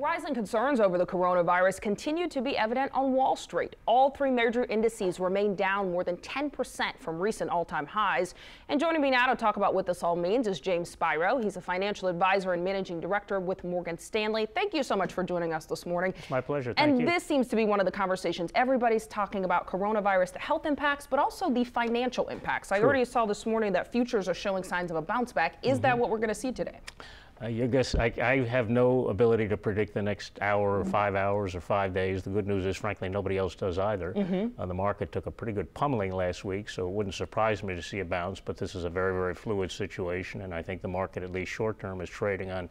Rising concerns over the coronavirus continue to be evident on Wall Street. All three major indices remain down more than 10% from recent all-time highs. And joining me now to talk about what this all means is James Spiro. He's a financial advisor and managing director with Morgan Stanley. Thank you so much for joining us this morning. It's my pleasure. Thank and you. this seems to be one of the conversations. Everybody's talking about coronavirus, the health impacts, but also the financial impacts. I already saw this morning that futures are showing signs of a bounce back. Is mm -hmm. that what we're going to see today? I guess I, I, have no ability to predict the next hour or five hours or five days. The good news is, frankly, nobody else does either. Mm -hmm. uh, the market took a pretty good pummeling last week, so it wouldn't surprise me to see a bounce, but this is a very, very fluid situation, and I think the market, at least short term, is trading on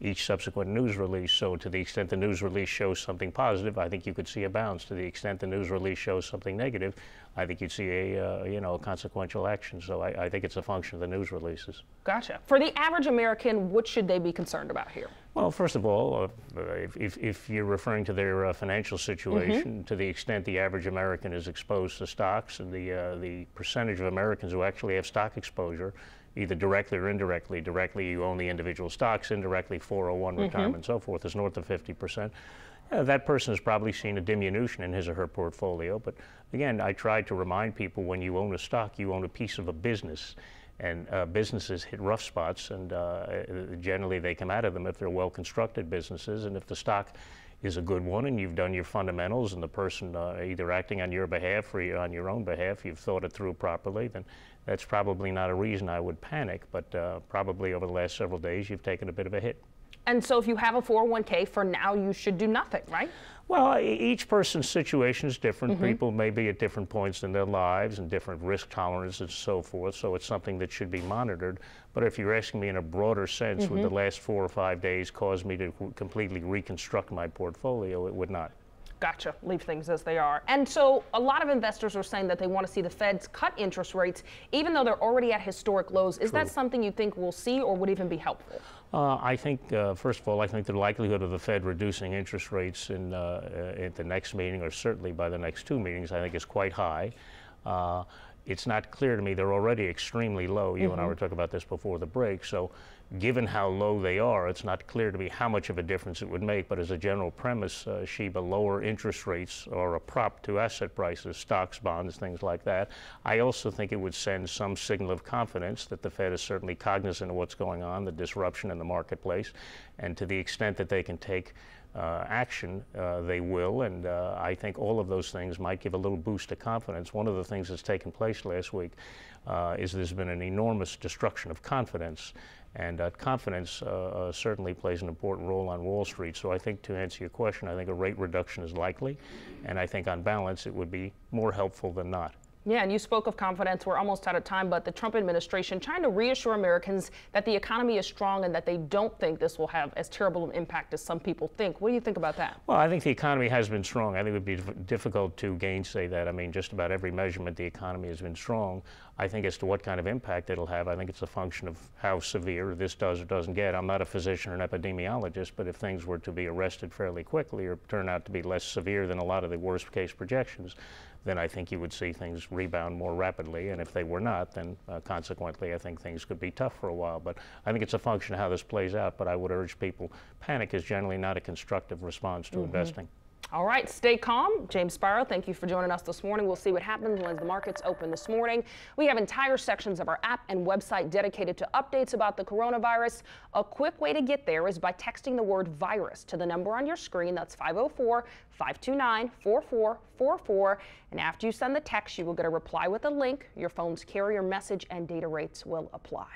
each subsequent news release. So to the extent the news release shows something positive, I think you could see a bounce. To the extent the news release shows something negative, I think you'd see a uh, you know a consequential action. So I, I, think it's a function of the news releases. Gotcha. For the average American, what should they be concerned about here? Well, first of all, uh, if, if, if, you're referring to their uh, financial situation, mm -hmm. to the extent the average American is exposed to stocks, and the uh, the percentage of Americans who actually have stock exposure either directly or indirectly. Directly, you own the individual stocks, indirectly, 401 mm-hmm. retirement, and so forth, is north of 50%. Uh, that person has probably seen a diminution in his or her portfolio. But again, I try to remind people when you own a stock, you own a piece of a business. And uh, businesses hit rough spots, and uh, generally they come out of them if they're well constructed businesses. And if the stock is a good one and you've done your fundamentals and the person uh, either acting on your behalf or on your own behalf, you've thought it through properly, then that's probably not a reason I would panic, but uh, probably over the last several days you've taken a bit of a hit. And so if you have a 401k for now, you should do nothing, right? Well, each person's situation is different. Mm -hmm. People may be at different points in their lives and different risk tolerances and so forth. So it's something that should be monitored. But if you're asking me in a broader sense, mm -hmm. would the mm-hmm. last four or five days cause me to completely reconstruct my portfolio? It would not. Gotcha. Leave things as they are. And so a lot of investors are saying that they want to see the Feds cut interest rates, even though they're already at historic lows. Is True. that something you think we'll see or would even be helpful? Uh, I think, uh, first of all, I think the likelihood of the Fed reducing interest rates in, uh, at the next meeting, or certainly by the next two meetings, I think is quite high. Uh, it's not clear to me. They're already extremely low. You mm -hmm. and I mm-hmm. were talking about this before the break. So, given how low they are, it's not clear to me how much of a difference it would make. But as a general premise, uh, Sheba, lower interest rates are a prop to asset prices, stocks, bonds, things like that. I also think it would send some signal of confidence that the Fed is certainly cognizant of what's going on, the disruption in the marketplace, and to the extent that they can take uh, action, uh, they will. And uh, I think all of those things might give a little boost to confidence. One of the things that's taken place last week uh, is there's been an enormous destruction of confidence. And confidence uh, certainly plays an important role on Wall Street. So I think to answer your question, I think a rate reduction is likely. And I think on balance, it would be more helpful than not. Yeah, and you spoke of confidence. We're almost out of time, but the Trump administration trying to reassure Americans that the economy is strong and that they don't think this will have as terrible an impact as some people think. What do you think about that? Well, I think the economy has been strong. I think it would be difficult to gainsay that. I mean, just about every measurement, the economy has been strong. I think as to what kind of impact it'll have, I think it's a function of how severe this does or doesn't get. I'm not a physician or an epidemiologist, but if things were to be arrested fairly quickly or turn out to be less severe than a lot of the worst case projections, then I think you would see things rebound more rapidly. And if they were not, then uh, consequently, I think things could be tough for a while. But I think it's a function of how this plays out. But I would urge people, panic is generally not a constructive response to mm -hmm. investing. All right, stay calm. James Spiro, thank you for joining us this morning. We'll see what happens when the markets open this morning. We have entire sections of our app and website dedicated to updates about the coronavirus. A quick way to get there is by texting the word virus to the number on your screen. That's 504 529 4444. And after you send the text, you will get a reply with a link. Your phone's carrier message and data rates will apply.